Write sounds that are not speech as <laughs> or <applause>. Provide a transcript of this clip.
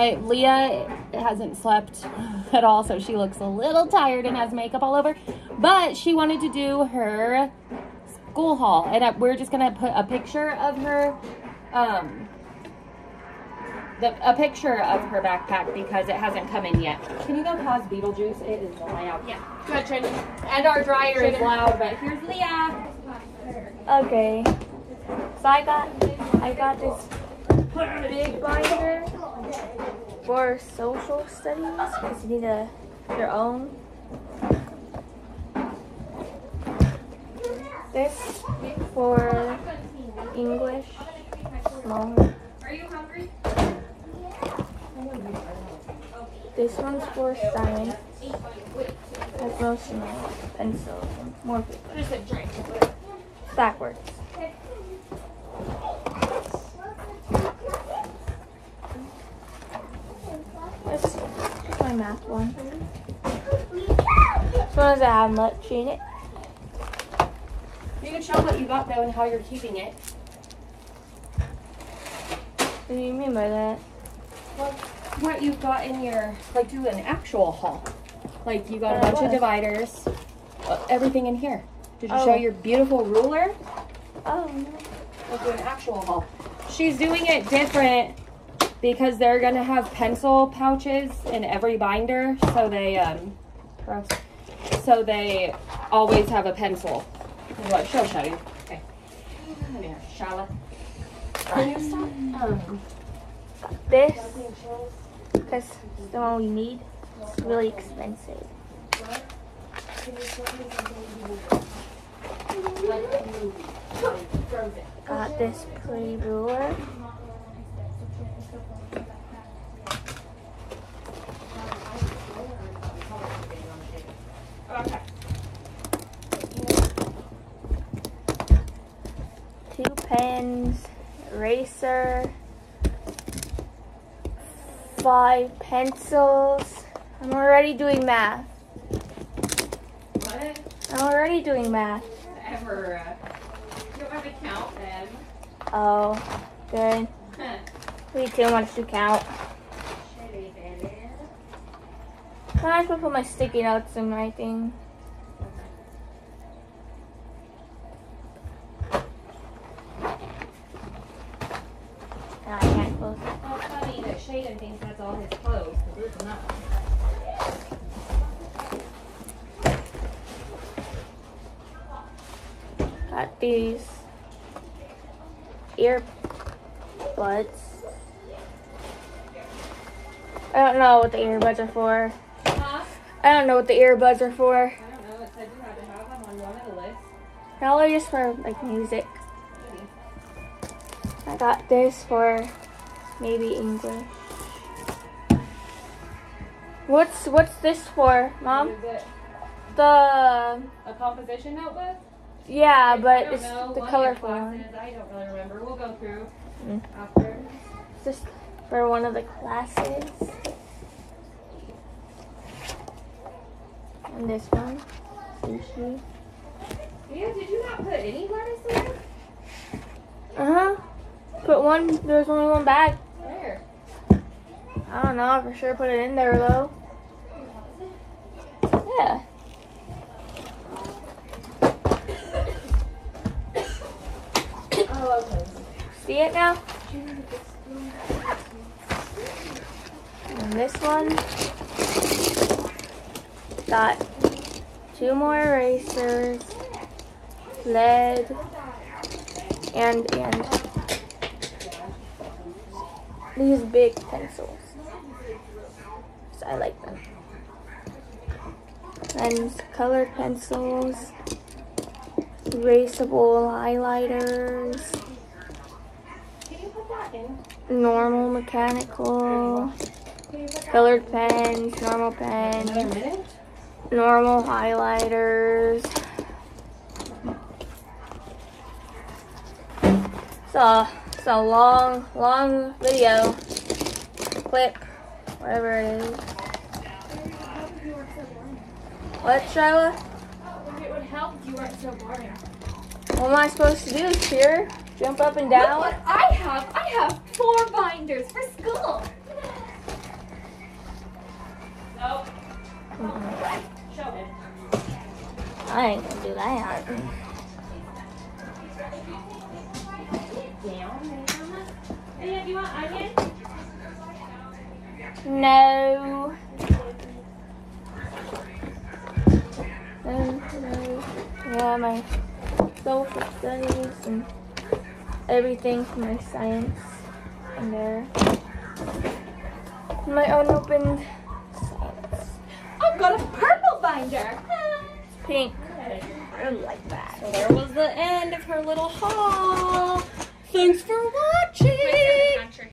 right, Leah hasn't slept <laughs> at all, so she looks a little tired and has makeup all over. But she wanted to do her school haul, and we're just gonna put a picture of her, um, the, a picture of her backpack because it hasn't come in yet. Can you go pause Beetlejuice? It is loud. Yeah. Go ahead, And our dryer is loud, but here's Leah. Okay. So I got I got this big binder for social studies because you need a your own. This for English. Small. Are you hungry? This one's for science. Has no. Pencil. More paper. Just a drink. Backwards. This is math one. This one doesn't have much in it. You can show what you got though and how you're keeping it. What do you mean by that? What you've got in your, like do an actual haul. Like you got a Uh, bunch of dividers, uh, everything in here. Did you Oh. show your beautiful ruler? Oh, no. We'll do an actual haul. She's doing it different because they're gonna have pencil pouches in every binder, so they um. So they always have a pencil. What? Show you. Okay. Come here, Charlotte. Can you stop? Um, This, because the one we need, it's really expensive. Got this pretty ruler. okay. two pens, eraser, five pencils. I'm already doing math. What? I'm already doing math. Ever? You don't have to count them. Oh, good. <laughs> We too much to count. Can I just put my sticky notes in my thing? No, I can't close it. Well, it's that thinks that's all his clothes, because it's not. Got these earbuds. I don't know what the earbuds are for. Huh? I don't know what the earbuds are for. I don't know. It said you had to have them on one of the lists. Probably just for like music. I got this for maybe English. What's what's this for, mom? Is it The a composition notebook? yeah, but it's know. the One colorful one. I don't really remember. We'll go through Mm. after. It's just for one of the classes. And this one, sushi. Yeah, did you not put any lettuce in there? Uh huh. Put one. There's only one bag. Where? I don't know. For sure, put it in there though. Yeah. See it now? And this one got two more erasers, lead, and and these big pencils. So I like them. And colored pencils, erasable highlighters normal mechanical, colored pens, normal pens, normal highlighters. So it's a long, long video clip, whatever it is. What, Shyla? If it would help you weren't so boring. What am I supposed to do? Cheer? Jump up and down? Look what I have. I have four binders for school. Nope. Mm -hmm. Show it. I ain't gonna do that. Down. Hey, do you want onion? No. Yeah, my social studies and everything for my science in there. My unopened science. I've got a purple binder. Pink. I like that. So there was the end of her little haul. Thanks for watching.